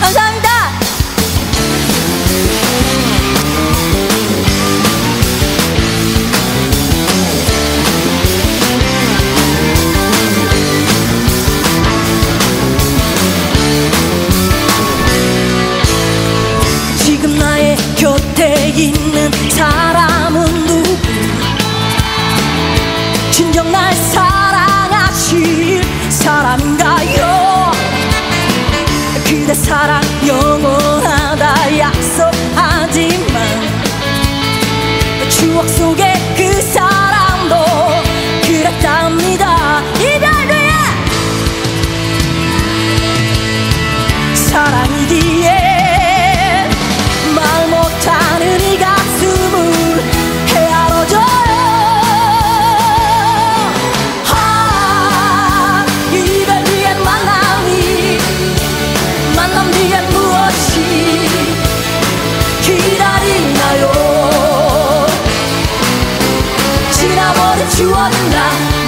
감사합니다. 지금 나의 곁에 있는 사람. 사랑하실 사람인가? 내 사랑. what you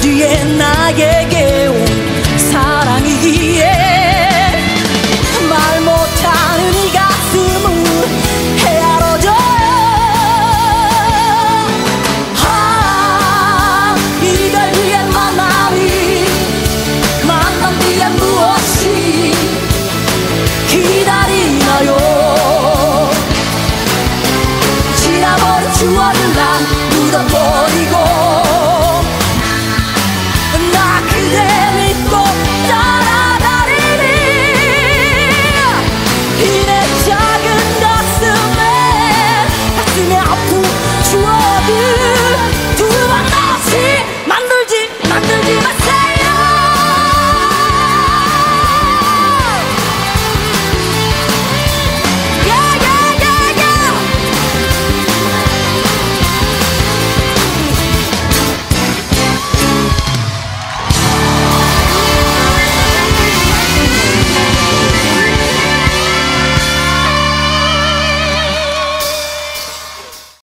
뒤에 나에게